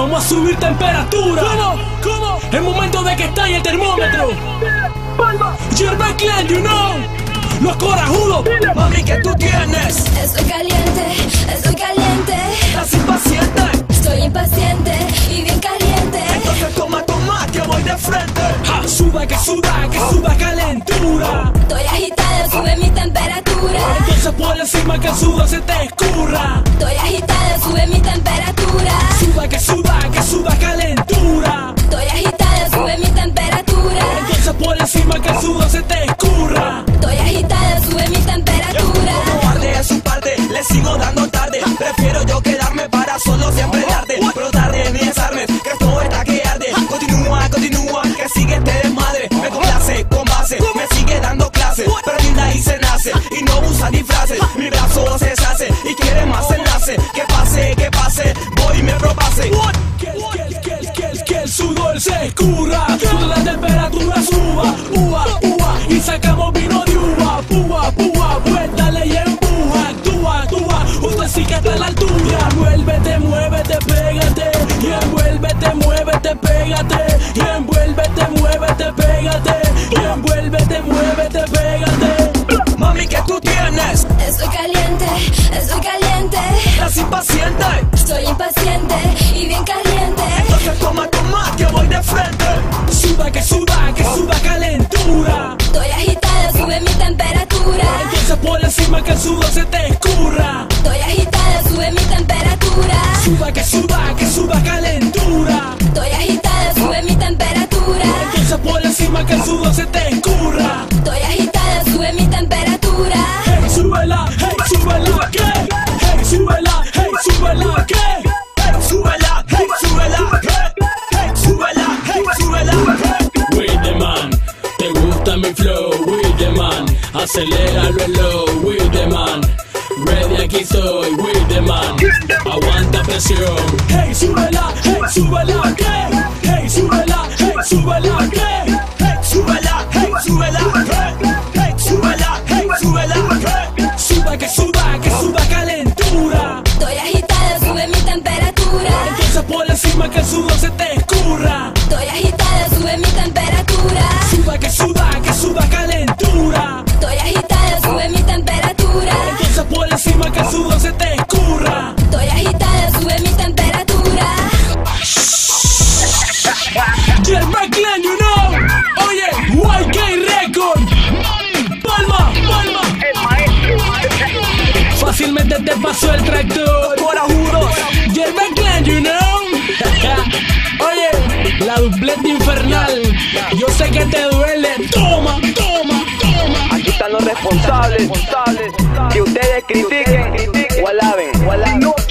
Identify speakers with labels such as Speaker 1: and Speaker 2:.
Speaker 1: Vamos a subir temperatura. ¿Cómo? ¿Cómo? Es momento de que estalle el termómetro. Jermaine Clan, you know. Los corajudos.
Speaker 2: Mami, ¿qué tú tienes?
Speaker 3: Estoy caliente, estoy caliente.
Speaker 2: ¿Estás impaciente?
Speaker 3: Estoy impaciente y bien caliente.
Speaker 2: Entonces toma, toma, que voy de frente.
Speaker 1: Ja, suda, que suda, que suda calentura.
Speaker 3: Estoy agitada, sube mi temperatura.
Speaker 1: Entonces por encima que el sudor se te escurra. Se te escurra.
Speaker 3: Estoy agitada, sube mi temperatura.
Speaker 2: Como arde en su parte, le sigo dando tarde. Prefiero yo quedarme para solo siempre darte. Pero tarde ni desarmes, que esto está que arde. Continúa, continúa, que sigue este desmadre. Me complace, con base, me sigue dando clases. Pero linda ahí se nace y no usa disfraces. Mi brazo se deshace y quiere más enlace. Que pase, que pase, voy y me propase.
Speaker 1: Que el, que el, que el, que el, que el sudor se escurra. Que la temperatura. Y sacamos vino de uva. Púa, púa. Vuéltale y empuja. Actúa, actúa. Usted sí que está a la altura. Muévete, muévete, pégate. Y envuélvete, muévete, pégate. Y envuélvete, muévete, pégate. Y envuélvete, muévete, pégate.
Speaker 2: Mami, ¿qué tú tienes?
Speaker 3: Estoy caliente, estoy caliente.
Speaker 2: ¿Estás impaciente que
Speaker 1: el sudor se te escurra.
Speaker 3: Estoy agitada, sube mi temperatura.
Speaker 1: Suda, que suda, que suda calentura.
Speaker 3: Estoy agitada, sube mi temperatura.
Speaker 1: Entonces por encima que el sudor se te aquí estoy, with the man, aguanta presión. Hey, súbela, hey, súbela, ¿qué? Hey, súbela, hey, súbela, ¿qué?
Speaker 2: Hey, súbela, hey, súbela, hey, hey, súbela, hey, súbela, hey.
Speaker 1: Suda, que suda, que suda calentura.
Speaker 3: Estoy agitada, sube mi temperatura.
Speaker 1: Entonces por encima que el sudor se te Jermaine Clan, you know. Oye, YK Record. Palma, palma. Fácilmente te pasó el tractor.
Speaker 2: Corajudos,
Speaker 1: Jermaine Clan, you know. Oye, la dupleta infernal. Yo sé que te duele. Toma, toma, toma.
Speaker 4: Aquí están los responsables. Que ustedes critiquen o alaben.
Speaker 2: más.